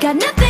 Got nothing.